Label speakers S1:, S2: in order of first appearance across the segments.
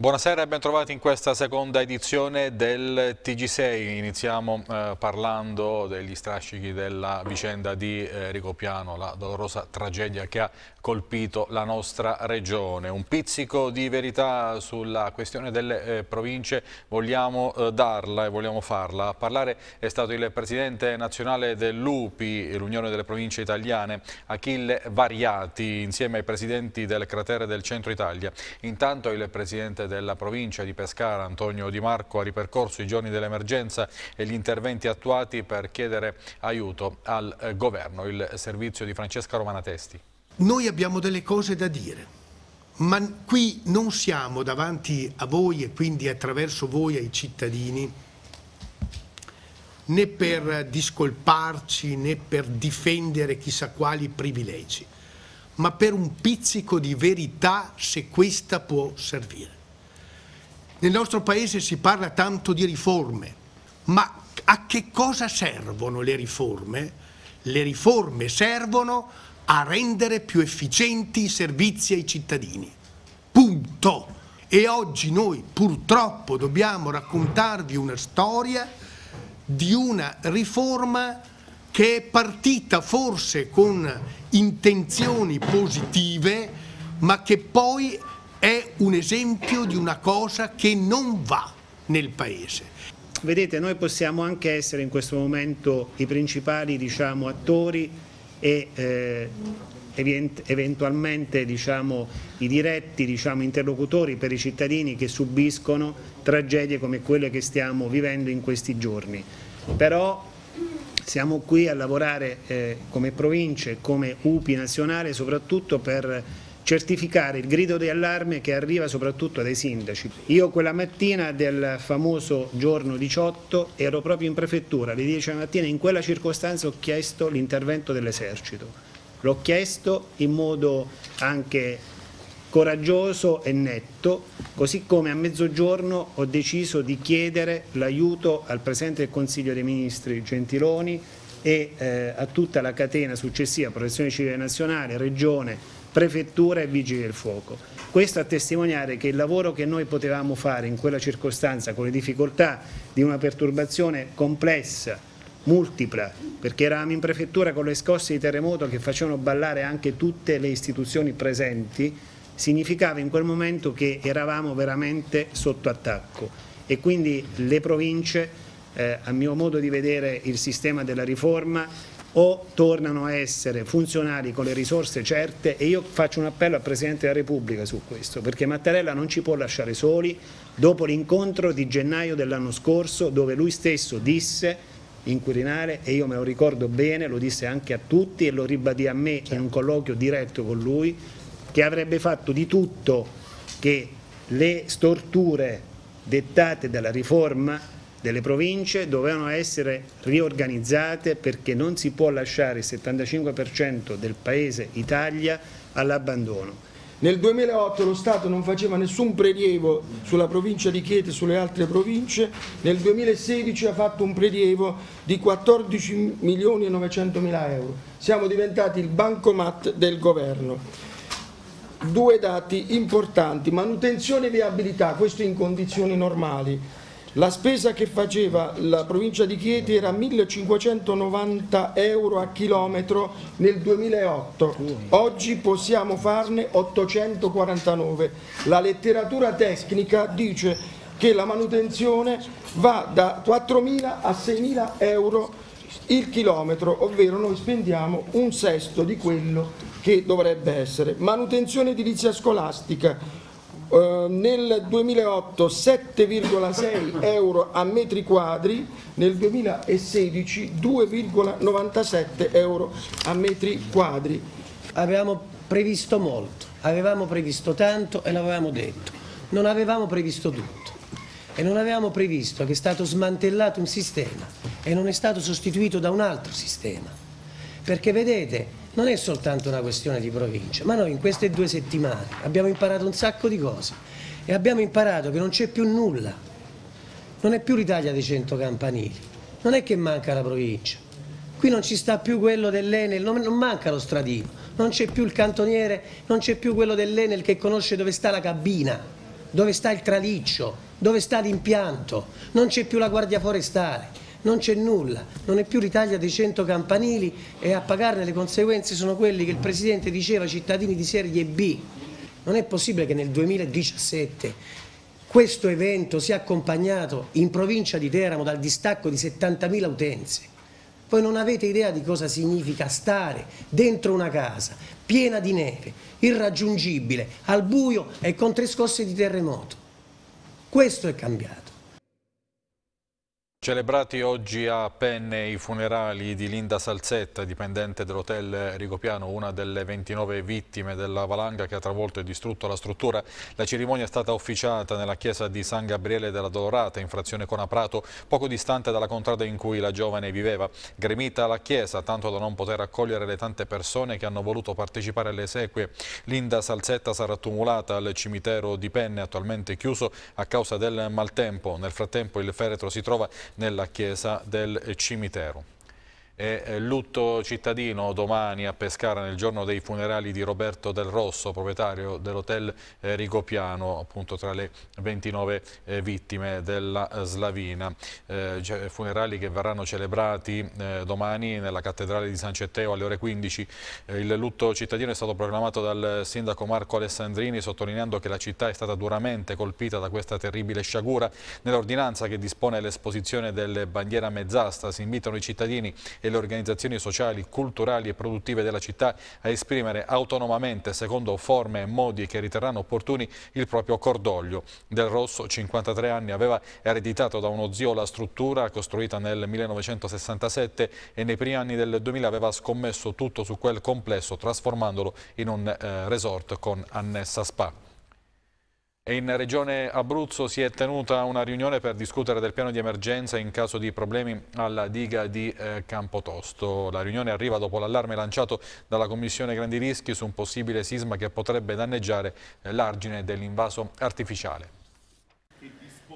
S1: Buonasera e bentrovati in questa seconda edizione del TG6. Iniziamo eh, parlando degli strascichi della vicenda di eh, Ricopiano, la dolorosa tragedia che ha colpito la nostra regione. Un pizzico di verità sulla questione delle eh, province vogliamo eh, darla e vogliamo farla. A parlare è stato il presidente nazionale dell'UPI, l'Unione delle Province Italiane, Achille Variati, insieme ai presidenti del cratere del centro Italia. Intanto il presidente della provincia di Pescara, Antonio Di Marco, ha ripercorso i giorni dell'emergenza e gli interventi attuati per chiedere aiuto al eh, governo. Il servizio di Francesca Romanatesti.
S2: Noi abbiamo delle cose da dire, ma qui non siamo davanti a voi e quindi attraverso voi ai cittadini né per discolparci né per difendere chissà quali privilegi, ma per un pizzico di verità se questa può servire. Nel nostro paese si parla tanto di riforme, ma a che cosa servono le riforme? Le riforme servono a rendere più efficienti i servizi ai cittadini. Punto. E oggi noi purtroppo dobbiamo raccontarvi una storia di una riforma che è partita forse con intenzioni positive, ma che poi è un esempio di una cosa che non va nel Paese.
S3: Vedete, noi possiamo anche essere in questo momento i principali diciamo, attori e eh, eventualmente diciamo, i diretti diciamo, interlocutori per i cittadini che subiscono tragedie come quelle che stiamo vivendo in questi giorni. Però siamo qui a lavorare eh, come province, come UPI nazionale, soprattutto per certificare il grido di allarme che arriva soprattutto dai sindaci. Io quella mattina del famoso giorno 18 ero proprio in prefettura alle 10 della mattina e in quella circostanza ho chiesto l'intervento dell'esercito. L'ho chiesto in modo anche coraggioso e netto, così come a mezzogiorno ho deciso di chiedere l'aiuto al Presidente del Consiglio dei Ministri Gentiloni e eh, a tutta la catena successiva, Protezione Civile Nazionale, Regione, prefettura e vigili del fuoco. Questo a testimoniare che il lavoro che noi potevamo fare in quella circostanza con le difficoltà di una perturbazione complessa, multipla, perché eravamo in prefettura con le scosse di terremoto che facevano ballare anche tutte le istituzioni presenti, significava in quel momento che eravamo veramente sotto attacco e quindi le province, eh, a mio modo di vedere il sistema della riforma, o tornano a essere funzionali con le risorse certe e io faccio un appello al Presidente della Repubblica su questo perché Mattarella non ci può lasciare soli. Dopo l'incontro di gennaio dell'anno scorso dove lui stesso disse in Quirinale e io me lo ricordo bene, lo disse anche a tutti e lo ribadì a me in un colloquio diretto con lui che avrebbe fatto di tutto che le storture dettate dalla riforma delle province dovevano essere riorganizzate perché non si può lasciare il 75% del paese Italia all'abbandono.
S4: Nel 2008 lo Stato non faceva nessun prelievo sulla provincia di Chieti e sulle altre province, nel 2016 ha fatto un prelievo di 14 milioni e 900 mila euro. Siamo diventati il bancomat del governo. Due dati importanti, manutenzione e viabilità, questo in condizioni normali. La spesa che faceva la provincia di Chieti era 1590 euro a chilometro nel 2008, oggi possiamo farne 849. La letteratura tecnica dice che la manutenzione va da 4.000 a 6.000 euro il chilometro, ovvero noi spendiamo un sesto di quello che dovrebbe essere. Manutenzione edilizia scolastica, Uh, nel 2008 7,6 euro a metri quadri, nel 2016 2,97 euro a metri quadri.
S5: Avevamo previsto molto, avevamo previsto tanto e l'avevamo detto, non avevamo previsto tutto e non avevamo previsto che è stato smantellato un sistema e non è stato sostituito da un altro sistema. Perché vedete, non è soltanto una questione di provincia, ma noi in queste due settimane abbiamo imparato un sacco di cose e abbiamo imparato che non c'è più nulla, non è più l'Italia dei 100 campanili, non è che manca la provincia, qui non ci sta più quello dell'Enel, non, non manca lo stradino, non c'è più il cantoniere, non c'è più quello dell'Enel che conosce dove sta la cabina, dove sta il traliccio, dove sta l'impianto, non c'è più la guardia forestale non c'è nulla, non è più l'Italia dei 100 campanili e a pagarne le conseguenze sono quelli che il Presidente diceva cittadini di serie B. Non è possibile che nel 2017 questo evento sia accompagnato in provincia di Teramo dal distacco di 70.000 utenze. Voi non avete idea di cosa significa stare dentro una casa piena di neve, irraggiungibile, al buio e con tre scosse di terremoto. Questo è cambiato.
S1: Celebrati oggi a Penne i funerali di Linda Salzetta, dipendente dell'hotel Rigopiano, una delle 29 vittime della valanga che ha travolto e distrutto la struttura. La cerimonia è stata officiata nella chiesa di San Gabriele della Dolorata, in frazione Conaprato, poco distante dalla contrada in cui la giovane viveva. Gremita la chiesa, tanto da non poter accogliere le tante persone che hanno voluto partecipare alle esequie. Linda Salzetta sarà tumulata al cimitero di Penne, attualmente chiuso a causa del maltempo. Nel frattempo il feretro si trova nella chiesa del cimitero. E eh, lutto cittadino domani a Pescara nel giorno dei funerali di Roberto Del Rosso, proprietario dell'hotel eh, Rigopiano, appunto tra le 29 eh, vittime della Slavina. funerali che verranno celebrati domani nella cattedrale di San Cetteo alle ore 15. il lutto cittadino è stato proclamato dal sindaco Marco Alessandrini sottolineando che la città è stata duramente colpita da questa terribile sciagura. Nell'ordinanza che dispone l'esposizione delle bandiere a mezz'asta si invitano i cittadini e e le organizzazioni sociali, culturali e produttive della città a esprimere autonomamente, secondo forme e modi che riterranno opportuni, il proprio cordoglio. Del Rosso, 53 anni, aveva ereditato da uno zio la struttura costruita nel 1967 e nei primi anni del 2000 aveva scommesso tutto su quel complesso trasformandolo in un eh, resort con annessa spa. In Regione Abruzzo si è tenuta una riunione per discutere del piano di emergenza in caso di problemi alla diga di eh, Campotosto. La riunione arriva dopo l'allarme lanciato dalla Commissione Grandi Rischi su un possibile sisma che potrebbe danneggiare eh, l'argine dell'invaso artificiale.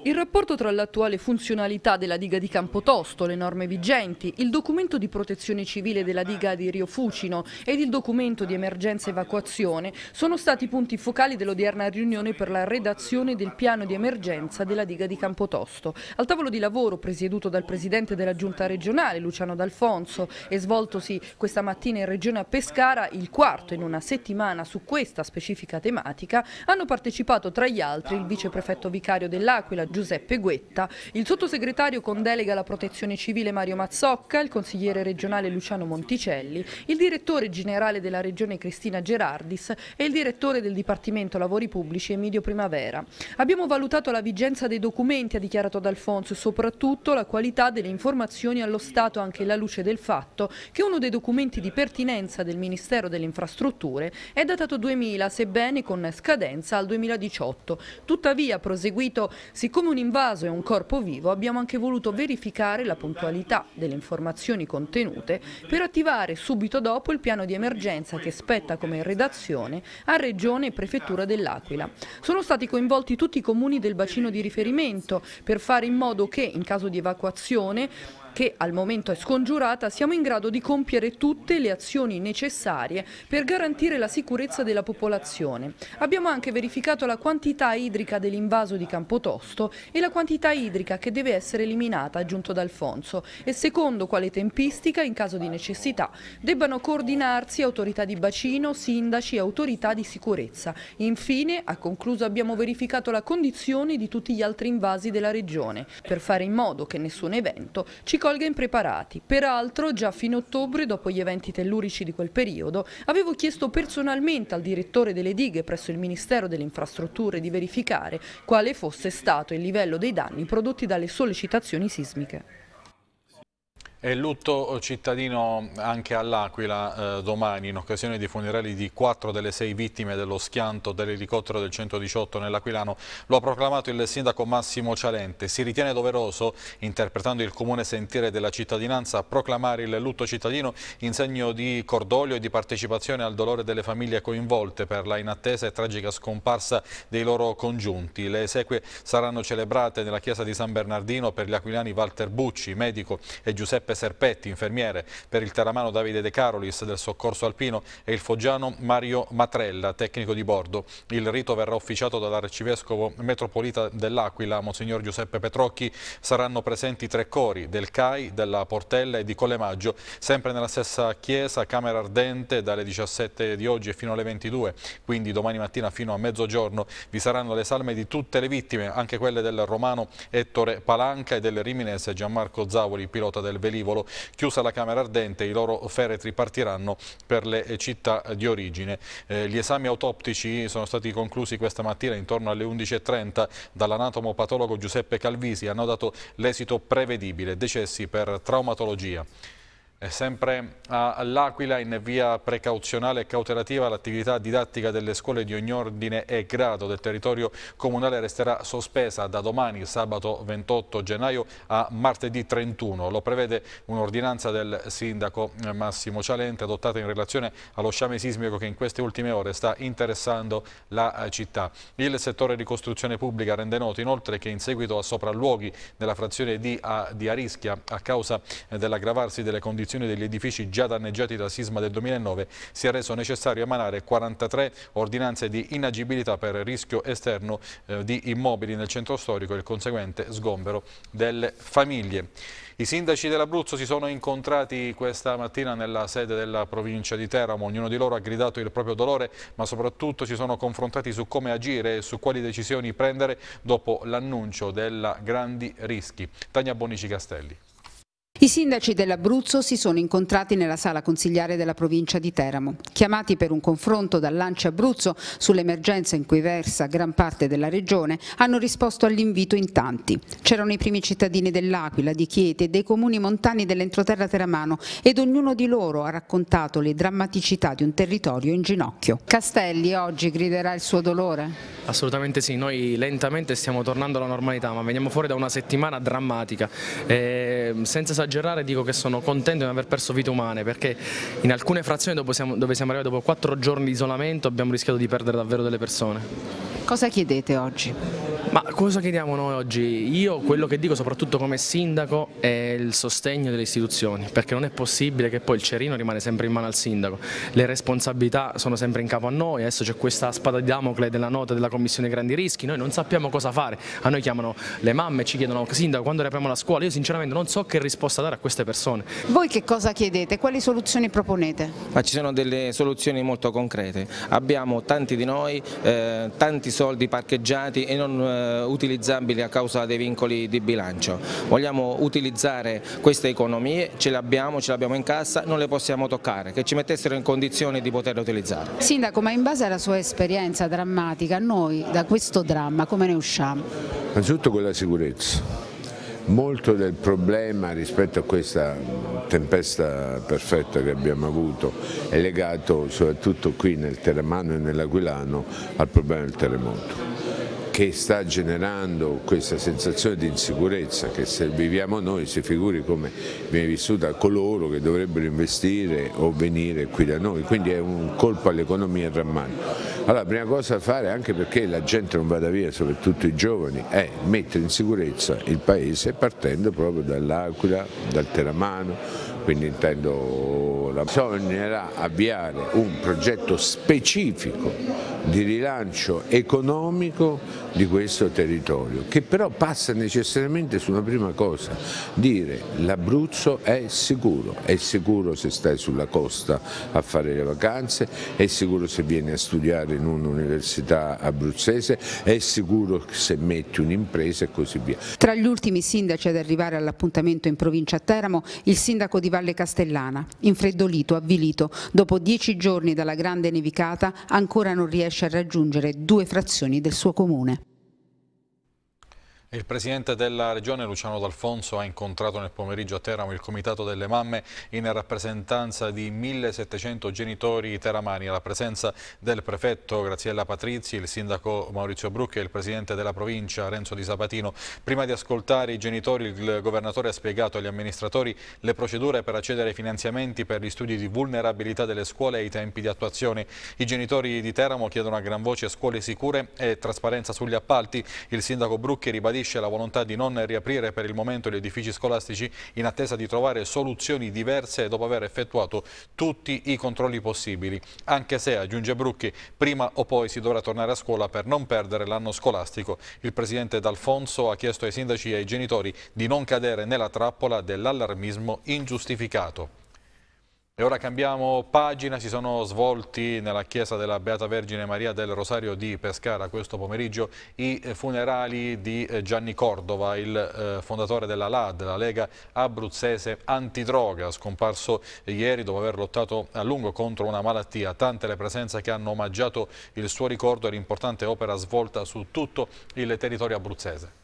S6: Il rapporto tra l'attuale funzionalità della diga di Campotosto, le norme vigenti, il documento di protezione civile della diga di Rio Fucino ed il documento di emergenza evacuazione sono stati punti focali dell'odierna riunione per la redazione del piano di emergenza della diga di Campotosto. Al tavolo di lavoro presieduto dal presidente della giunta regionale Luciano D'Alfonso e svoltosi questa mattina in regione a Pescara, il quarto in una settimana su questa specifica tematica, hanno partecipato tra gli altri il viceprefetto vicario dell'Aquila Giuseppe Guetta, il sottosegretario con delega alla protezione civile Mario Mazzocca, il consigliere regionale Luciano Monticelli, il direttore generale della regione Cristina Gerardis e il direttore del Dipartimento Lavori Pubblici Emidio Primavera. Abbiamo valutato la vigenza dei documenti, ha dichiarato D'Alfonso, e soprattutto la qualità delle informazioni allo Stato anche alla luce del fatto che uno dei documenti di pertinenza del Ministero delle Infrastrutture è datato 2000, sebbene con scadenza al 2018. Tuttavia, proseguito, siccome come un invaso e un corpo vivo abbiamo anche voluto verificare la puntualità delle informazioni contenute per attivare subito dopo il piano di emergenza che spetta come redazione a Regione e Prefettura dell'Aquila. Sono stati coinvolti tutti i comuni del bacino di riferimento per fare in modo che in caso di evacuazione che al momento è scongiurata, siamo in grado di compiere tutte le azioni necessarie per garantire la sicurezza della popolazione. Abbiamo anche verificato la quantità idrica dell'invaso di Campotosto e la quantità idrica che deve essere eliminata, aggiunto da Alfonso, e secondo quale tempistica, in caso di necessità, debbano coordinarsi autorità di bacino, sindaci e autorità di sicurezza. Infine, ha concluso, abbiamo verificato la condizione di tutti gli altri invasi della regione, per fare in modo che nessun evento ci colga impreparati. Peraltro, già a fine ottobre, dopo gli eventi tellurici di quel periodo, avevo chiesto personalmente al direttore delle dighe presso il Ministero delle Infrastrutture di verificare quale fosse stato il livello dei danni prodotti dalle sollecitazioni sismiche.
S1: E lutto cittadino anche all'Aquila eh, domani in occasione dei funerali di quattro delle sei vittime dello schianto dell'elicottero del 118 nell'Aquilano. Lo ha proclamato il sindaco Massimo Cialente. Si ritiene doveroso, interpretando il comune sentire della cittadinanza, proclamare il lutto cittadino in segno di cordoglio e di partecipazione al dolore delle famiglie coinvolte per la inattesa e tragica scomparsa dei loro congiunti. Le esequie saranno celebrate nella chiesa di San Bernardino per gli aquilani Walter Bucci, medico, e Giuseppe Giuseppe Serpetti, infermiere, per il teramano Davide De Carolis del soccorso alpino e il foggiano Mario Matrella, tecnico di bordo. Il rito verrà officiato dall'arcivescovo metropolita dell'Aquila, Monsignor Giuseppe Petrocchi. Saranno presenti tre cori del CAI, della Portella e di Collemaggio, sempre nella stessa chiesa, Camera Ardente, dalle 17 di oggi fino alle 22. Quindi domani mattina fino a mezzogiorno vi saranno le salme di tutte le vittime, anche quelle del romano Ettore Palanca e del riminese Gianmarco Zavoli, pilota del velivolo velivolo. Chiusa la Camera Ardente, i loro feretri partiranno per le città di origine. Eh, gli esami autoptici sono stati conclusi questa mattina intorno alle 11.30 dall'anatomo patologo Giuseppe Calvisi. Hanno dato l'esito prevedibile, decessi per traumatologia. Sempre all'Aquila in via precauzionale e cautelativa l'attività didattica delle scuole di ogni ordine e grado del territorio comunale resterà sospesa da domani sabato 28 gennaio a martedì 31. Lo prevede un'ordinanza del sindaco Massimo Cialente adottata in relazione allo sciame sismico che in queste ultime ore sta interessando la città. Il settore ricostruzione pubblica rende noto inoltre che in seguito a sopralluoghi nella frazione di, di Arischia a causa dell'aggravarsi delle condizioni ricostruzione degli edifici già danneggiati dal sisma del 2009 si è reso necessario emanare 43 ordinanze di inagibilità per rischio esterno eh, di immobili nel centro storico e il conseguente sgombero delle famiglie. I sindaci dell'Abruzzo si sono incontrati questa mattina nella sede della provincia di Teramo, ognuno di loro ha gridato il proprio dolore ma soprattutto si sono confrontati su come agire e su quali decisioni prendere dopo l'annuncio della grandi rischi. Tania Bonici Castelli.
S7: I sindaci dell'Abruzzo si sono incontrati nella sala consigliare della provincia di Teramo. Chiamati per un confronto dall'Ancia Abruzzo sull'emergenza in cui versa gran parte della regione, hanno risposto all'invito in tanti. C'erano i primi cittadini dell'Aquila, di Chieti e dei comuni montani dell'entroterra teramano ed ognuno di loro ha raccontato le drammaticità di un territorio in ginocchio. Castelli oggi griderà il suo dolore?
S8: Assolutamente sì, noi lentamente stiamo tornando alla normalità, ma veniamo fuori da una settimana drammatica. Eh, senza esagerare esagerare dico che sono contento di aver perso vite umane perché in alcune frazioni dove siamo, dove siamo arrivati dopo quattro giorni di isolamento abbiamo rischiato di perdere davvero delle persone.
S7: Cosa chiedete oggi?
S8: Ma cosa chiediamo noi oggi? Io quello che dico soprattutto come sindaco è il sostegno delle istituzioni, perché non è possibile che poi il cerino rimane sempre in mano al sindaco. Le responsabilità sono sempre in capo a noi, adesso c'è questa spada di Damocle della nota della Commissione Grandi Rischi, noi non sappiamo cosa fare, a noi chiamano le mamme e ci chiedono sindaco quando riapriamo la scuola, io sinceramente non so che risposta dare a queste persone.
S7: Voi che cosa chiedete? Quali soluzioni proponete?
S9: Ma ci sono delle soluzioni molto concrete, abbiamo tanti di noi, eh, tanti soldi parcheggiati e non eh, utilizzabili a causa dei vincoli di bilancio. Vogliamo utilizzare queste economie, ce le abbiamo, ce le abbiamo in cassa, non le possiamo toccare, che ci mettessero in condizione di poterle utilizzare.
S7: Sindaco, ma in base alla sua esperienza drammatica, noi da questo dramma come ne usciamo?
S10: Innanzitutto con la sicurezza. Molto del problema rispetto a questa tempesta perfetta che abbiamo avuto è legato soprattutto qui nel Teramano e nell'Aquilano al problema del terremoto che sta generando questa sensazione di insicurezza che se viviamo noi si figuri come viene vissuta coloro che dovrebbero investire o venire qui da noi, quindi è un colpo all'economia drammatico. Allora, la prima cosa da fare, anche perché la gente non vada via, soprattutto i giovani, è mettere in sicurezza il paese partendo proprio dall'Aquila, dal Teramano, quindi intendo la... bisognerà avviare un progetto specifico di rilancio economico di questo territorio, che però passa necessariamente su una prima cosa, dire l'Abruzzo è sicuro, è sicuro se stai sulla costa a fare le vacanze, è sicuro se vieni a studiare in un'università abruzzese, è sicuro se metti un'impresa e così via.
S7: Tra gli ultimi sindaci ad arrivare all'appuntamento in provincia a Teramo, il sindaco di Valle Castellana, infreddolito, avvilito, dopo dieci giorni dalla grande nevicata ancora non riesce a raggiungere due frazioni del suo comune.
S1: Il Presidente della Regione Luciano D'Alfonso ha incontrato nel pomeriggio a Teramo il Comitato delle Mamme in rappresentanza di 1700 genitori teramani alla presenza del Prefetto Graziella Patrizi, il Sindaco Maurizio Brucchi e il Presidente della Provincia Renzo Di Sabatino. Prima di ascoltare i genitori il Governatore ha spiegato agli amministratori le procedure per accedere ai finanziamenti per gli studi di vulnerabilità delle scuole e i tempi di attuazione. I genitori di Teramo chiedono a gran voce scuole sicure e trasparenza sugli appalti. Il Sindaco Brucchi ribadisce ribadisce la volontà di non riaprire per il momento gli edifici scolastici in attesa di trovare soluzioni diverse dopo aver effettuato tutti i controlli possibili, anche se, aggiunge Brucchi, prima o poi si dovrà tornare a scuola per non perdere l'anno scolastico. Il Presidente D'Alfonso ha chiesto ai sindaci e ai genitori di non cadere nella trappola dell'allarmismo ingiustificato. E ora cambiamo pagina, si sono svolti nella chiesa della Beata Vergine Maria del Rosario di Pescara questo pomeriggio i funerali di eh, Gianni Cordova, il eh, fondatore della LAD, la Lega Abruzzese Antidroga, scomparso ieri dopo aver lottato a lungo contro una malattia. Tante le presenze che hanno omaggiato il suo ricordo e l'importante opera svolta su tutto il territorio abruzzese.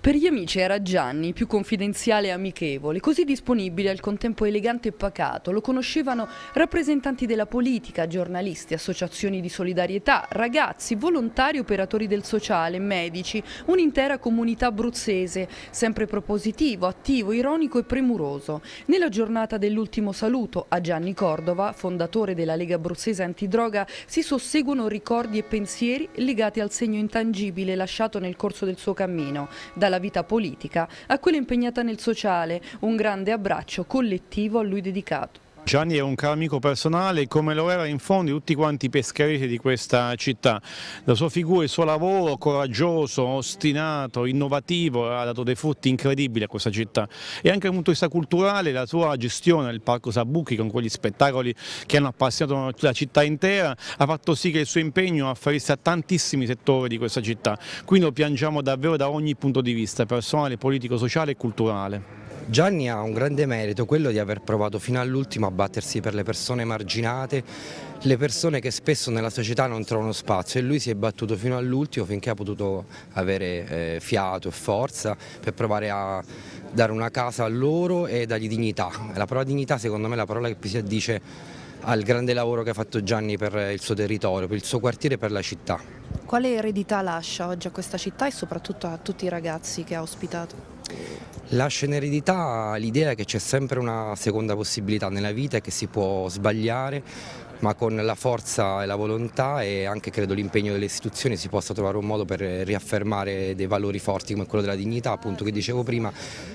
S6: Per gli amici era Gianni, più confidenziale e amichevole, così disponibile al contempo elegante e pacato. Lo conoscevano rappresentanti della politica, giornalisti, associazioni di solidarietà, ragazzi, volontari, operatori del sociale, medici, un'intera comunità abruzzese, sempre propositivo, attivo, ironico e premuroso. Nella giornata dell'ultimo saluto a Gianni Cordova, fondatore della Lega Abruzzese Antidroga, si susseguono ricordi e pensieri legati al segno intangibile lasciato nel corso del suo cammino, dalla dalla vita politica a quella impegnata nel sociale, un grande abbraccio collettivo a lui dedicato.
S11: Gianni era un caro amico personale come lo era in fondo tutti quanti i pescareti di questa città. La sua figura, il suo lavoro coraggioso, ostinato, innovativo ha dato dei frutti incredibili a questa città e anche dal punto di vista culturale la sua gestione del Parco Sabucchi con quegli spettacoli che hanno appassionato la città intera ha fatto sì che il suo impegno afferisse a tantissimi settori di questa città. Quindi lo piangiamo davvero da ogni punto di vista, personale, politico, sociale e culturale.
S12: Gianni ha un grande merito, quello di aver provato fino all'ultimo a battersi per le persone marginate, le persone che spesso nella società non trovano spazio e lui si è battuto fino all'ultimo finché ha potuto avere eh, fiato e forza per provare a dare una casa a loro e dargli dignità. La parola dignità secondo me è la parola che si addice al grande lavoro che ha fatto Gianni per il suo territorio, per il suo quartiere e per la città.
S6: Quale eredità lascia oggi a questa città e soprattutto a tutti i ragazzi che ha ospitato?
S12: Lascia in eredità l'idea che c'è sempre una seconda possibilità nella vita e che si può sbagliare, ma con la forza e la volontà e anche credo l'impegno delle istituzioni si possa trovare un modo per riaffermare dei valori forti come quello della dignità, appunto che dicevo prima,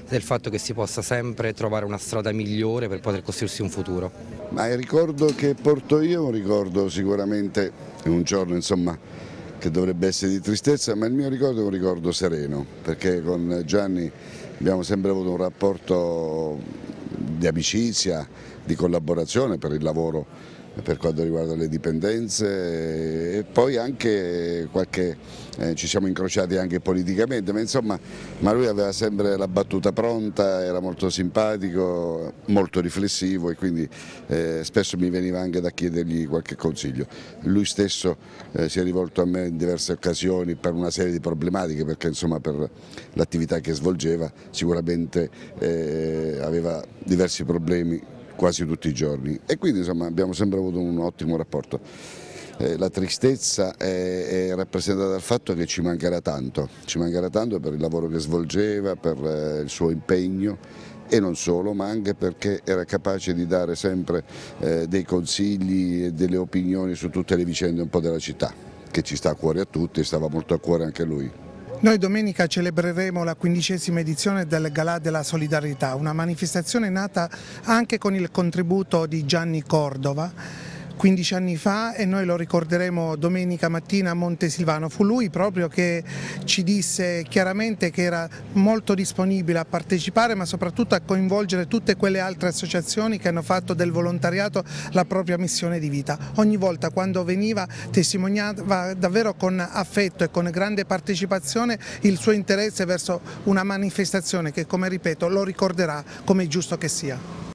S12: del fatto che si possa sempre trovare una strada migliore per poter costruirsi un futuro.
S13: Ma il ricordo che porto io è un ricordo sicuramente, un giorno insomma, che dovrebbe essere di tristezza, ma il mio ricordo è un ricordo sereno, perché con Gianni abbiamo sempre avuto un rapporto di amicizia, di collaborazione per il lavoro per quanto riguarda le dipendenze e poi anche qualche, eh, ci siamo incrociati anche politicamente, ma insomma ma lui aveva sempre la battuta pronta, era molto simpatico, molto riflessivo e quindi eh, spesso mi veniva anche da chiedergli qualche consiglio. Lui stesso eh, si è rivolto a me in diverse occasioni per una serie di problematiche perché insomma per l'attività che svolgeva sicuramente eh, aveva diversi problemi quasi tutti i giorni e quindi insomma, abbiamo sempre avuto un ottimo rapporto. Eh, la tristezza è, è, rappresentata dal fatto che ci mancherà tanto, ci mancherà tanto per il lavoro che svolgeva, per eh, il suo impegno e non solo, ma anche perché era capace di dare sempre eh, dei consigli e delle opinioni su tutte le vicende un po' della città, che ci sta a cuore a tutti e stava molto a cuore anche a lui.
S14: Noi domenica celebreremo la quindicesima edizione del Galà della Solidarietà, una manifestazione nata anche con il contributo di Gianni Cordova 15 anni fa e noi lo ricorderemo domenica mattina a Montesilvano. Fu lui proprio che ci disse chiaramente che era molto disponibile a partecipare ma soprattutto a coinvolgere tutte quelle altre associazioni che hanno fatto del volontariato la propria missione di vita. Ogni volta quando veniva testimoniava davvero con affetto e con grande partecipazione il suo interesse verso una manifestazione che come ripeto lo ricorderà come è giusto che sia.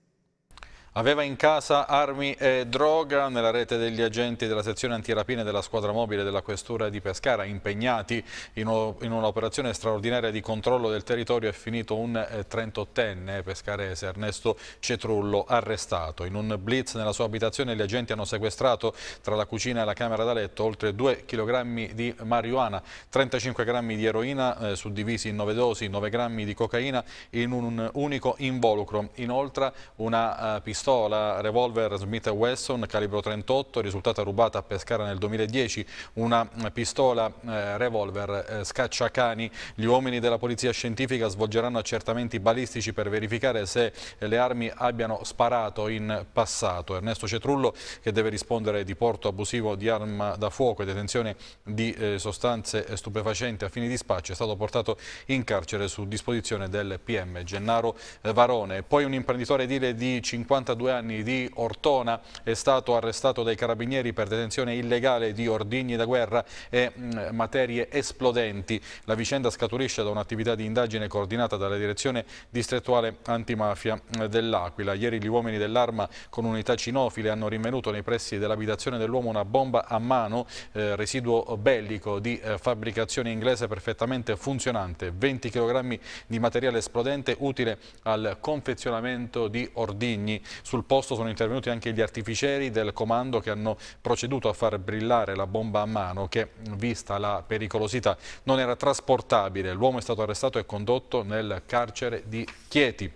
S1: Aveva in casa armi e droga nella rete degli agenti della sezione antirapine della squadra mobile della questura di Pescara impegnati in un'operazione straordinaria di controllo del territorio è finito un 38enne eh, pescarese Ernesto Cetrullo arrestato. In un blitz nella sua abitazione gli agenti hanno sequestrato tra la cucina e la camera da letto oltre 2 kg di marijuana, 35 grammi di eroina eh, suddivisi in 9 dosi, 9 grammi di cocaina in un unico involucro. Inoltre una uh, pistola pistola revolver Smith Wesson calibro 38 risultata rubata a Pescara nel 2010, una pistola eh, revolver eh, scacciacani. Gli uomini della polizia scientifica svolgeranno accertamenti balistici per verificare se le armi abbiano sparato in passato. Ernesto Cetrullo che deve rispondere di porto abusivo di arma da fuoco e detenzione di eh, sostanze stupefacenti a fini di spaccio è stato portato in carcere su disposizione del PM Gennaro Varone. Poi un imprenditore edile di 52 42 anni di Ortona è stato arrestato dai carabinieri per detenzione illegale di ordigni da guerra e materie esplodenti. La vicenda scaturisce da un'attività di indagine coordinata dalla direzione distrettuale antimafia dell'Aquila. Ieri gli uomini dell'arma con unità cinofile hanno rinvenuto nei pressi dell'abitazione dell'uomo una bomba a mano, eh, residuo bellico di eh, fabbricazione inglese perfettamente funzionante, 20 kg di materiale esplodente utile al confezionamento di ordigni. Sul posto sono intervenuti anche gli artificieri del comando che hanno proceduto a far brillare la bomba a mano che, vista la pericolosità, non era trasportabile. L'uomo è stato arrestato e condotto nel carcere di Chieti.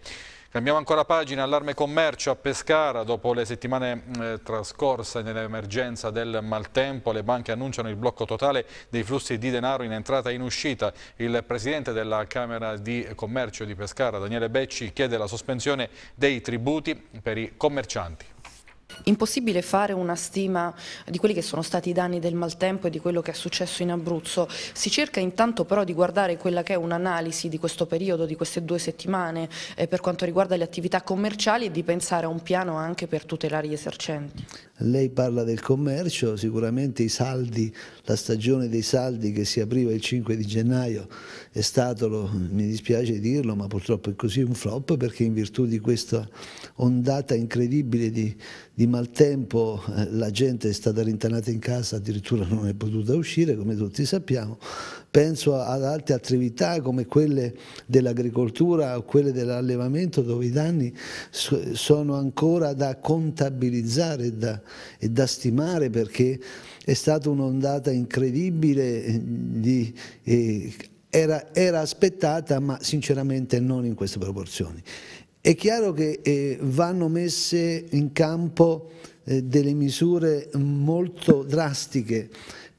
S1: Cambiamo ancora pagina, allarme commercio a Pescara, dopo le settimane eh, trascorse nell'emergenza del maltempo, le banche annunciano il blocco totale dei flussi di denaro in entrata e in uscita. Il presidente della Camera di Commercio di Pescara, Daniele Becci, chiede la sospensione dei tributi per i commercianti.
S6: Impossibile fare una stima di quelli che sono stati i danni del maltempo e di quello che è successo in Abruzzo. Si cerca intanto però di guardare quella che è un'analisi di questo periodo, di queste due settimane eh, per quanto riguarda le attività commerciali e di pensare a un piano anche per tutelare gli esercenti.
S15: Lei parla del commercio, sicuramente i saldi, la stagione dei saldi che si apriva il 5 di gennaio è stato, lo, mi dispiace dirlo, ma purtroppo è così un flop perché in virtù di questa ondata incredibile di, di maltempo eh, la gente è stata rintanata in casa, addirittura non è potuta uscire, come tutti sappiamo. Penso ad altre attività come quelle dell'agricoltura o quelle dell'allevamento dove i danni sono ancora da contabilizzare e da, e da stimare perché è stata un'ondata incredibile eh, di, eh, era, era, aspettata ma sinceramente non in queste proporzioni. È chiaro che eh, vanno messe in campo eh, delle misure molto drastiche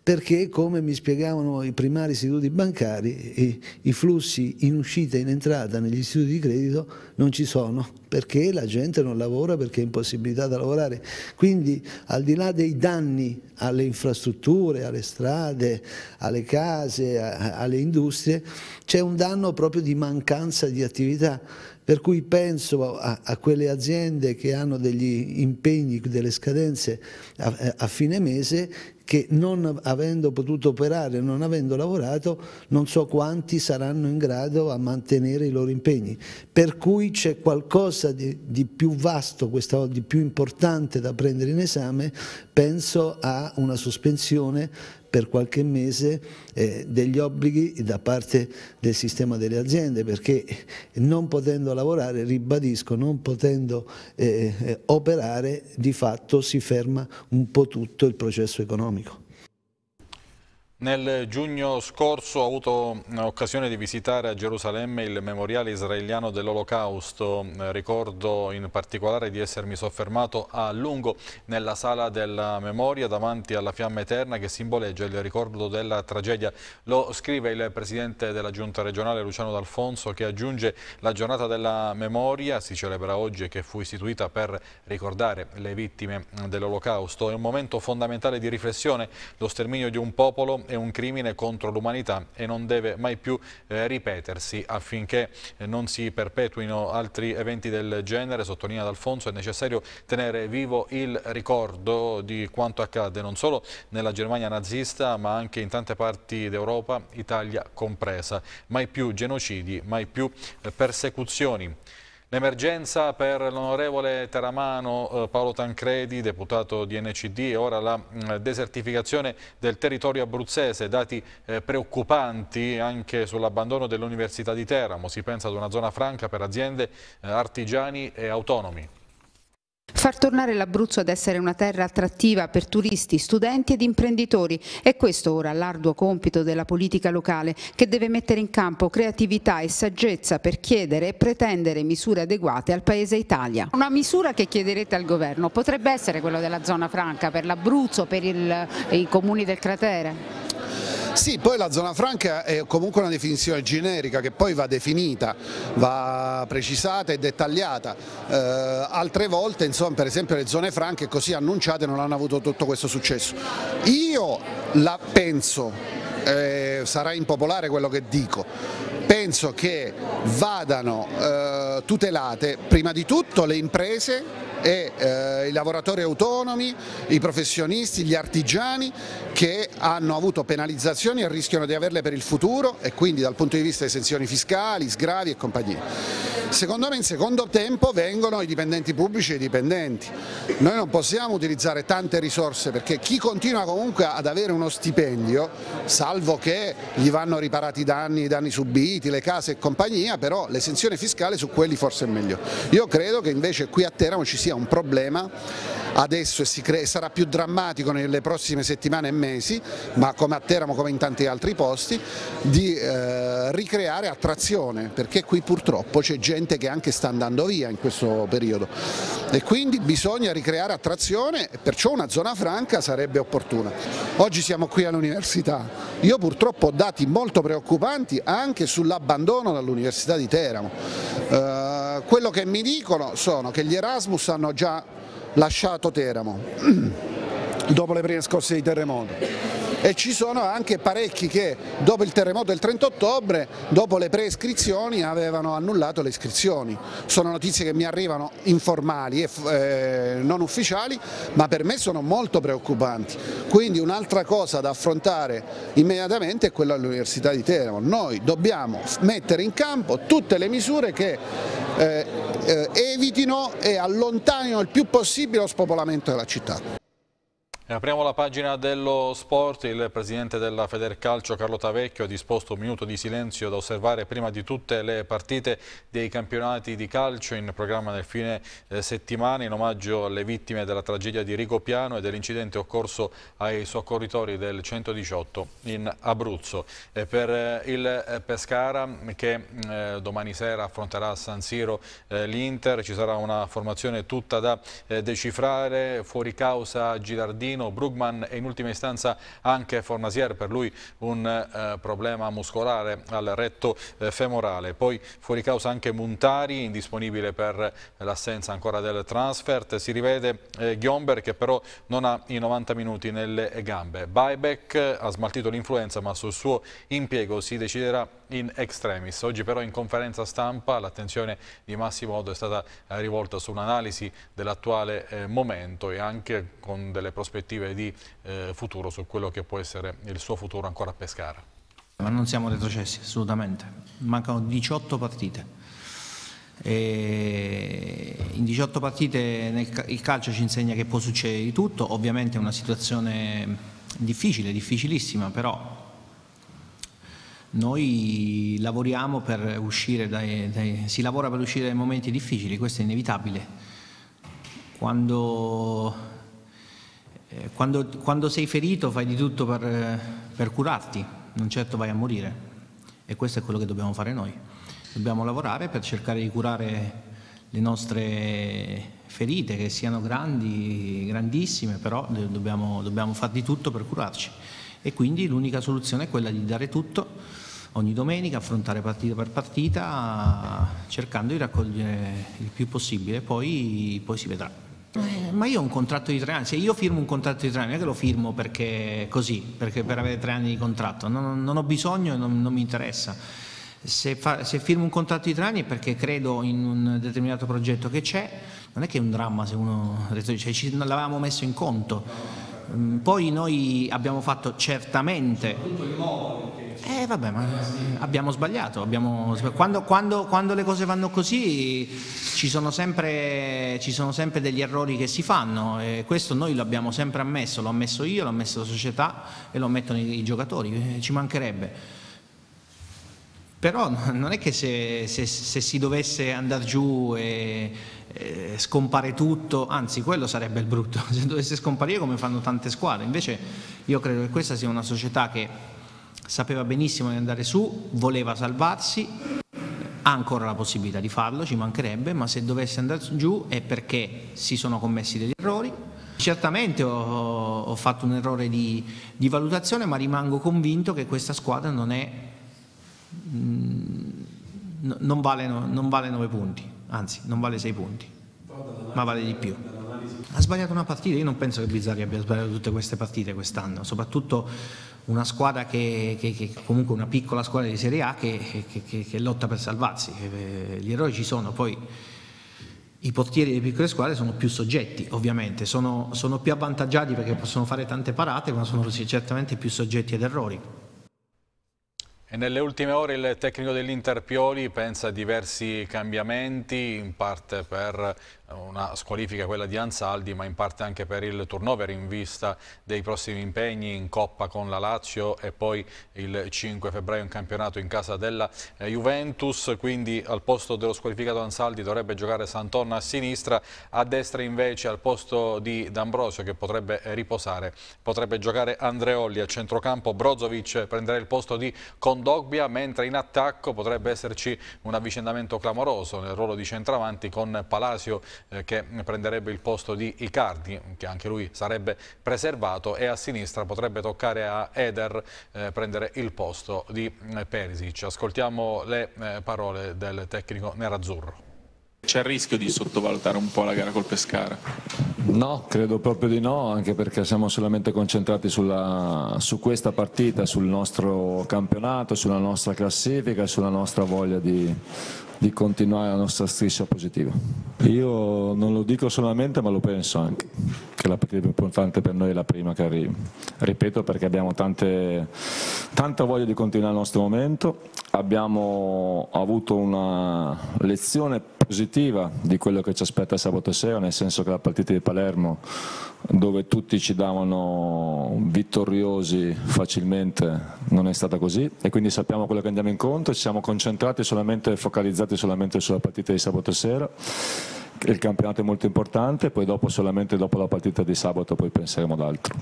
S15: perché come mi spiegavano i primari istituti bancari i, i, flussi in uscita e in entrata negli istituti di credito non ci sono perché la gente non lavora perché è impossibilità a lavorare. Quindi al di là dei danni alle infrastrutture, alle strade, alle case, alle industrie c'è un danno proprio di mancanza di attività per cui penso a, a, quelle aziende che hanno degli impegni, delle scadenze a, a, fine mese che non avendo potuto operare, non avendo lavorato, non so quanti saranno in grado a mantenere i loro impegni. Per cui c'è qualcosa di, di più vasto, questa di più importante da prendere in esame, penso a una sospensione per qualche mese eh, degli obblighi da parte del sistema delle aziende perché non potendo lavorare, ribadisco, non potendo eh, eh operare di fatto si ferma un po' tutto il processo economico.
S1: Nel giugno scorso ho avuto occasione di visitare a Gerusalemme il memoriale israeliano dell'Olocausto. Ricordo in particolare di essermi soffermato a lungo nella sala della memoria davanti alla fiamma eterna che simboleggia il ricordo della tragedia. Lo scrive il presidente della giunta regionale Luciano D'Alfonso che aggiunge la giornata della memoria, si celebra oggi e che fu istituita per ricordare le vittime dell'Olocausto. È un momento fondamentale di riflessione, lo sterminio di un popolo è un crimine contro l'umanità e non deve mai più eh, ripetersi affinché eh, non si perpetuino altri eventi del genere, sottolinea D'Alfonso, è necessario tenere vivo il ricordo di quanto accade non solo nella Germania nazista ma anche in tante parti d'Europa, Italia compresa. Mai più genocidi, mai più eh, persecuzioni. L'emergenza per l'onorevole Teramano eh, Paolo Tancredi, deputato di NCD, e ora la mm, desertificazione del territorio abruzzese, dati eh, preoccupanti anche sull'abbandono dell'Università di Teramo. Si pensa ad una zona franca per aziende, eh, artigiani e autonomi.
S7: Far tornare l'Abruzzo ad essere una terra attrattiva per turisti, studenti ed imprenditori è questo ora l'arduo compito della politica locale che deve mettere in campo creatività e saggezza per chiedere e pretendere misure adeguate al Paese Italia. Una misura che chiederete al governo potrebbe essere quella della zona franca per l'Abruzzo, per il, i comuni del cratere?
S16: Sì, poi la zona franca è comunque una definizione generica che poi va definita, va precisata e dettagliata. Eh, altre volte, insomma, per esempio le zone franche così annunciate non hanno avuto tutto questo successo. Io la penso, eh, sarà impopolare quello che dico, penso che vadano eh, tutelate prima di tutto le imprese e eh, i lavoratori autonomi, i professionisti, gli artigiani che hanno avuto penalizzazioni e rischiano di averle per il futuro e quindi dal punto di vista di esenzioni fiscali, sgravi e compagnia. Secondo me in secondo tempo vengono i dipendenti pubblici e i dipendenti. Noi non possiamo utilizzare tante risorse perché chi continua comunque ad avere uno stipendio, salvo che gli vanno riparati i danni, i danni subiti, le case e compagnia, però l'esenzione fiscale su quelli forse è meglio. Io credo che invece qui a Teramo ci sia un problema adesso e sarà più drammatico nelle prossime settimane e mesi, ma come a Teramo come in tanti altri posti, di eh, ricreare attrazione, perché qui purtroppo c'è gente che anche sta andando via in questo periodo e quindi bisogna ricreare attrazione e perciò una zona franca sarebbe opportuna. Oggi siamo qui all'università, io purtroppo ho dati molto preoccupanti anche sull'abbandono dall'Università di Teramo. Eh, quello che mi dicono sono che gli Erasmus hanno già lasciato Teramo dopo le prime scosse di terremoto e ci sono anche parecchi che dopo il terremoto del 30 ottobre, dopo le preiscrizioni avevano annullato le iscrizioni. Sono notizie che mi arrivano informali e eh, non ufficiali, ma per me sono molto preoccupanti. Quindi un'altra cosa da affrontare immediatamente è quella dell'Università di Teramo. Noi dobbiamo mettere in campo tutte le misure che eh, eh, evitino e allontanino il più possibile lo spopolamento della città.
S1: Apriamo la pagina dello sport, il presidente della Federcalcio Carlo Tavecchio ha disposto un minuto di silenzio da osservare prima di tutte le partite dei campionati di calcio in programma nel fine eh, settimana in omaggio alle vittime della tragedia di Rigopiano e dell'incidente occorso ai soccorritori del 118 in Abruzzo. E per eh, il eh, Pescara che domani sera affronterà a San Siro l'Inter ci sarà una formazione tutta da decifrare, fuori causa Girardino Marino, Brugman e in ultima istanza anche Fornasier, per lui un eh, problema muscolare al retto eh, femorale. Poi fuori causa anche Muntari, indisponibile per l'assenza ancora del transfert. Si rivede eh, Ghiomber che però non ha i 90 minuti nelle gambe. Buyback ha smaltito l'influenza ma sul suo impiego si deciderà in extremis. Oggi però in conferenza stampa l'attenzione di Massimo Oddo è stata eh, rivolta su un'analisi dell'attuale eh, momento e anche con delle prospettive di eh, futuro su quello che può essere il suo futuro ancora a Pescara.
S17: Ma non siamo retrocessi assolutamente, mancano 18 partite. E in 18 partite nel, il calcio ci insegna che può succedere di tutto, ovviamente è una situazione difficile, difficilissima, però noi lavoriamo per uscire dai, dai, si lavora per uscire dai momenti difficili, questo è inevitabile. Quando, quando, quando sei ferito fai di tutto per, per curarti, non certo vai a morire e questo è quello che dobbiamo fare noi. Dobbiamo lavorare per cercare di curare le nostre ferite, che siano grandi, grandissime, però dobbiamo, dobbiamo fare di tutto per curarci. E quindi l'unica soluzione è quella di dare tutto ogni domenica, affrontare partita per partita, cercando di raccogliere il più possibile, poi, poi si vedrà. Eh, ma io ho un contratto di tre anni, se io firmo un contratto di tre anni, non è che lo firmo perché così, perché per avere tre anni di contratto, non, non ho bisogno e non, non mi interessa. Se, fa, se, firmo un contratto di tre anni è perché credo in un determinato progetto che c'è, non è che è un dramma se uno cioè, ci, l'avevamo messo in conto. Mm, poi noi abbiamo fatto certamente Eh vabbè, ma abbiamo sbagliato. Abbiamo... Quando, quando, quando, le cose vanno così ci sono, sempre, ci sono sempre degli errori che si fanno e questo noi l'abbiamo sempre ammesso, l'ho ammesso io, l'ho ammesso la società e lo ammettono i, i giocatori, ci mancherebbe. Però non è che se, se, se si dovesse andare giù e, e, scompare tutto, anzi quello sarebbe il brutto, se dovesse scomparire come fanno tante squadre, invece io credo che questa sia una società che sapeva benissimo di andare su, voleva salvarsi, ha ancora la possibilità di farlo, ci mancherebbe, ma se dovesse andare giù è perché si sono commessi degli errori. Certamente ho, ho fatto un errore di, di valutazione, ma rimango convinto che questa squadra non è Mm, non vale, non vale 9 punti, anzi non vale 6 punti, ma vale di più. Ha sbagliato una partita, io non penso che Bizzarri abbia sbagliato tutte queste partite quest'anno, soprattutto una squadra che, che, che, comunque una piccola squadra di Serie A che, che lotta per salvarsi, eh, gli eroi ci sono, poi i portieri delle piccole squadre sono più soggetti ovviamente, sono, sono più avvantaggiati perché possono fare tante parate ma sono certamente più soggetti ad errori.
S1: E nelle ultime ore il tecnico dell'Inter Pioli pensa a diversi cambiamenti, in parte per una squalifica quella di Ansaldi ma in parte anche per il turnover in vista dei prossimi impegni in Coppa con la Lazio e poi il 5 febbraio in campionato in casa della eh, Juventus. Quindi al posto dello squalificato Ansaldi dovrebbe giocare Santonna a sinistra a destra invece al posto di D'Ambrosio che potrebbe riposare potrebbe giocare Andreolli a centrocampo Brozovic prenderà il posto di Condogbia mentre in attacco potrebbe esserci un avvicendamento clamoroso nel ruolo di centravanti con Palacio eh, che prenderebbe il posto di Icardi, che anche lui sarebbe preservato, e a sinistra potrebbe toccare a Eder eh, prendere il posto di eh, Perisic. Ascoltiamo le eh, parole del tecnico nerazzurro.
S18: C'è il rischio di sottovalutare un po' la gara col Pescara?
S19: No, credo proprio di no, anche perché siamo solamente concentrati sulla, su questa partita, sul nostro campionato, sulla nostra classifica e sulla nostra voglia di, di continuare la nostra striscia positiva. Io non lo dico solamente ma lo penso anche, che la partita più importante per noi è la prima che arrivi. Ripeto perché abbiamo tante, tanta voglia di continuare il nostro momento, abbiamo avuto una lezione positiva di quello che ci aspetta sabato sera, nel senso che la partita di Palermo dove tutti ci davano vittoriosi facilmente non è stata così e quindi sappiamo quello che andiamo incontro, ci siamo concentrati solamente, focalizzati solamente sulla partita di sabato sera il campionato è molto importante, poi dopo solamente dopo la partita di sabato poi penseremo ad altro.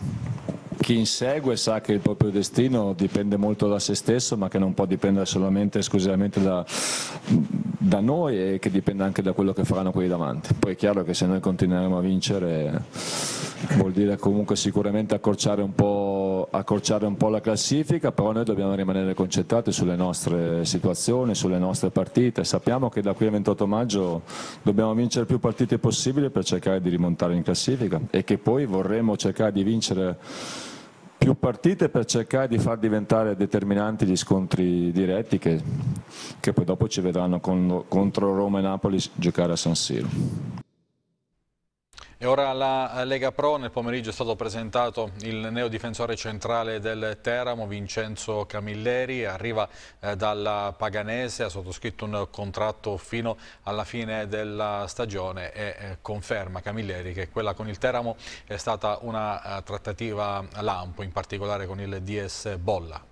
S19: Chi insegue sa che il proprio destino dipende molto da se stesso, ma che non può dipendere solamente e esclusivamente da, da noi e che dipende anche da quello che faranno quelli davanti. Poi è chiaro che se noi continueremo a vincere vuol dire comunque sicuramente accorciare un, accorciare un po', la classifica, però noi dobbiamo rimanere concentrati sulle nostre situazioni, sulle nostre partite. Sappiamo che da qui al 28 maggio dobbiamo vincere più partite possibili per cercare di rimontare in classifica e che poi vorremmo cercare di vincere più partite per cercare di far diventare determinanti gli scontri diretti che, che poi dopo ci vedranno con, contro Roma e Napoli giocare a San Siro.
S1: E ora la Lega Pro, nel pomeriggio è stato presentato il neodifensore centrale del Teramo, Vincenzo Camilleri, arriva eh, dalla Paganese, ha sottoscritto un contratto fino alla fine della stagione e eh, conferma Camilleri che quella con il Teramo è stata una uh, trattativa lampo, in particolare con il DS Bolla.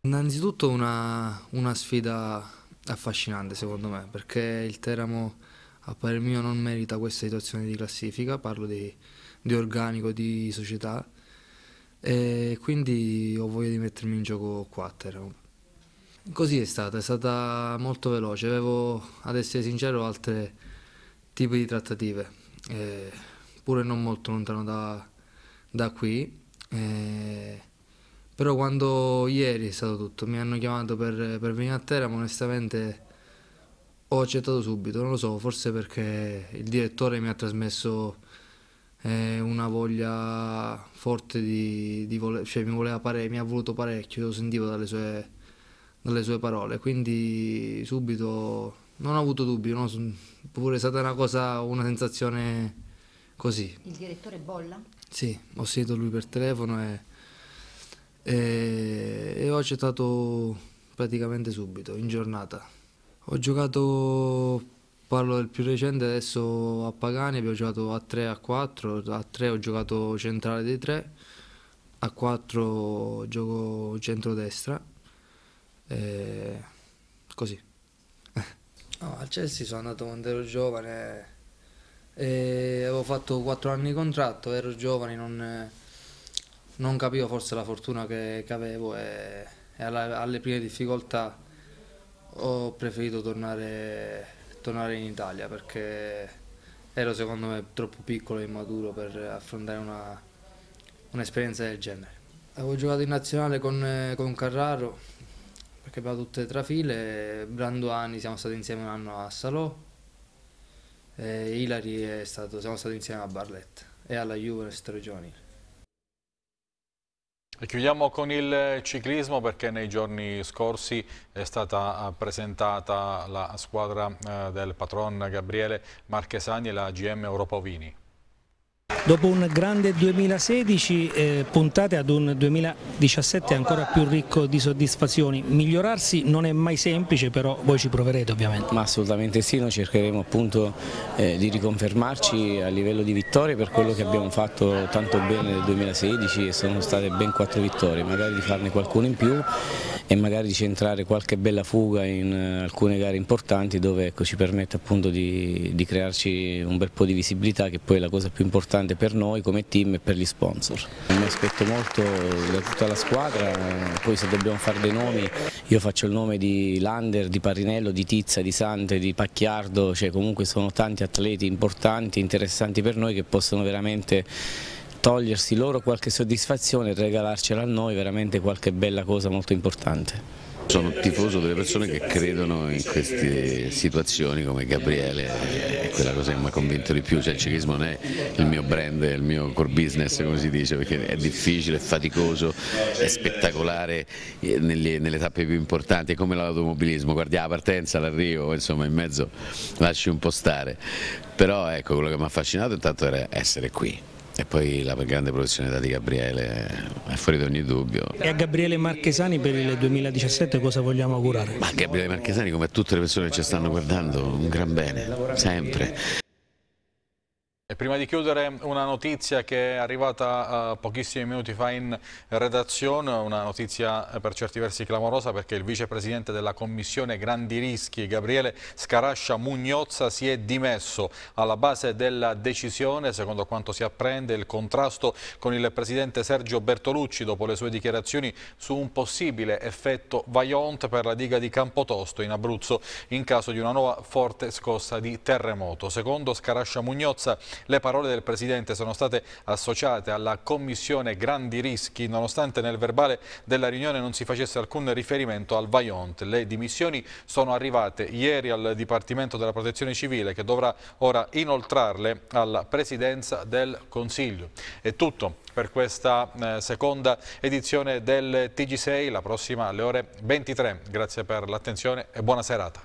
S20: Innanzitutto una, una sfida affascinante secondo me, perché il Teramo a parer mio non merita questa situazione di classifica, parlo di, di organico, di società. E quindi ho voglia di mettermi in gioco qua. Così è stata, è stata molto veloce, avevo ad essere sincero altri tipi di trattative, eh, pure non molto lontano da, da qui, eh, però quando ieri è stato tutto, mi hanno chiamato per, per venire a Teramo, onestamente ho accettato subito, non lo so, forse perché il direttore mi ha trasmesso eh, una voglia forte di, di voler, cioè mi, voleva pare, mi ha voluto parecchio, lo sentivo dalle sue, dalle sue parole, quindi subito non ho avuto dubbi, no? pure è stata una cosa, una sensazione così.
S21: Il direttore Bolla?
S20: Sì, ho sentito lui per telefono e, e, e ho accettato praticamente subito, in giornata. Ho giocato, parlo del più recente, adesso a Pagani abbiamo giocato a 3 a 4, a 3 ho giocato centrale dei 3, a 4 gioco centrodestra, e così. No, al Chelsea sono andato quando ero giovane, e avevo fatto 4 anni di contratto, ero giovane, non, non capivo forse la fortuna che, che avevo e, e alla, alle prime difficoltà ho preferito tornare, tornare in Italia perché ero secondo me troppo piccolo e immaturo per affrontare un'esperienza un del genere. Avevo giocato in nazionale con, con Carraro perché abbiamo tutte le trafile, Branduani siamo stati insieme un anno a Salò e Ilari stato, siamo stati insieme a Barletta e alla Juve nel giovanile.
S1: E chiudiamo con il ciclismo perché nei giorni scorsi è stata presentata la squadra eh, del patron Gabriele Marchesani e la GM Europovini.
S21: Dopo un grande 2016 eh, puntate ad un 2017 ancora più ricco di soddisfazioni. Migliorarsi non è mai semplice, però voi ci proverete ovviamente.
S22: Ma assolutamente sì, noi cercheremo appunto eh, di riconfermarci a livello di vittorie per quello che abbiamo fatto tanto bene nel 2016 e sono state ben quattro vittorie, magari di farne qualcuno in più e magari di centrare qualche bella fuga in uh, alcune gare importanti dove ecco, ci permette appunto di, di crearci un bel po' di visibilità che poi è la cosa più importante per noi come team e per gli sponsor. Mi aspetto molto da tutta la squadra, poi se dobbiamo fare dei nomi io faccio il nome di Lander, di Parinello, di Tizza, di Sante, di Pacchiardo, cioè comunque sono tanti atleti importanti, interessanti per noi che possono veramente togliersi loro qualche soddisfazione e regalarcela a noi veramente qualche bella cosa molto importante.
S23: Sono tifoso delle persone che credono in queste situazioni come Gabriele, è quella cosa che mi ha convinto di più, cioè il ciclismo non è il mio brand, è il mio core business come si dice, perché è difficile, è faticoso, è spettacolare eh, nelle, nelle tappe più importanti, è come l'automobilismo, guardi la partenza, l'arrivo, insomma in mezzo lasci un po' stare, però ecco quello che mi ha affascinato intanto era essere qui, e poi la grande professionalità di Gabriele è fuori da ogni dubbio.
S21: E a Gabriele Marchesani per il 2017 cosa vogliamo augurare?
S23: Ma Gabriele Marchesani come a tutte le persone che ci stanno guardando un gran bene, sempre.
S1: E prima di chiudere una notizia che è arrivata uh, pochissimi minuti fa in redazione, una notizia per certi versi clamorosa perché il vicepresidente della commissione Grandi Rischi, Gabriele Scarascia Mugnozza, si è dimesso alla base della decisione, secondo quanto si apprende, il contrasto con il presidente Sergio Bertolucci dopo le sue dichiarazioni su un possibile effetto Vaillant per la diga di Campotosto in Abruzzo in caso di una nuova forte scossa di terremoto. Secondo Scarascia Mugnozza, le parole del Presidente sono state associate alla Commissione Grandi Rischi, nonostante nel verbale della riunione non si facesse alcun riferimento al Vaillant. Le dimissioni sono arrivate ieri al Dipartimento della Protezione Civile che dovrà ora inoltrarle alla Presidenza del Consiglio. È tutto per questa eh, seconda edizione del TG6, la prossima alle ore 23. Grazie per l'attenzione e buona serata.